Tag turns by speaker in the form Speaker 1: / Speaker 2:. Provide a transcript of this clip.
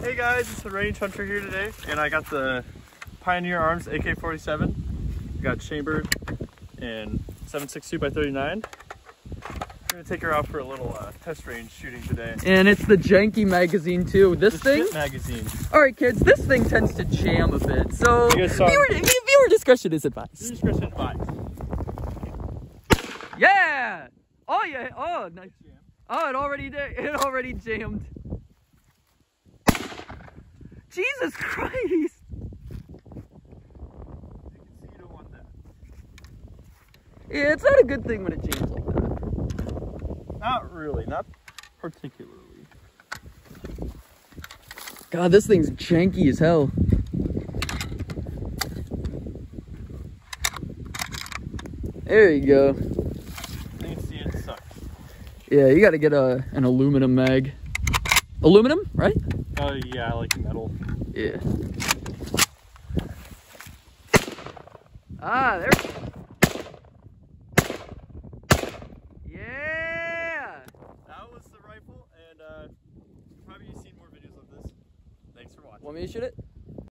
Speaker 1: Hey guys, it's the Range Hunter here today, and I got the Pioneer Arms AK-47. Got chambered in 7.62 by 39. We're gonna take her out for a little uh, test range shooting today.
Speaker 2: And it's the janky magazine too. This
Speaker 1: The
Speaker 2: thing,
Speaker 1: magazine.
Speaker 2: all right, kids, this thing tends to jam a bit. So
Speaker 1: You guys saw-
Speaker 2: viewer, viewer discretion is advised.
Speaker 1: Discretion advised.
Speaker 2: Yeah. Oh yeah. Oh nice. jam. Oh, it already did. It already jammed. Jesus Christ.
Speaker 1: You can see you don't want that.
Speaker 2: Yeah, it's not a good thing when it jams like that.
Speaker 1: Not really, not particularly.
Speaker 2: God, this thing's janky as hell. There you go.
Speaker 1: You can see it sucks.
Speaker 2: Yeah, you gotta get a an aluminum mag. Aluminum, right?
Speaker 1: Oh yeah, I like metal.
Speaker 2: Yeah. Ah, there. Yeah.
Speaker 1: That was the rifle, and uh, you'll probably seen more videos of this. Thanks for watching.
Speaker 2: Want me to shoot it?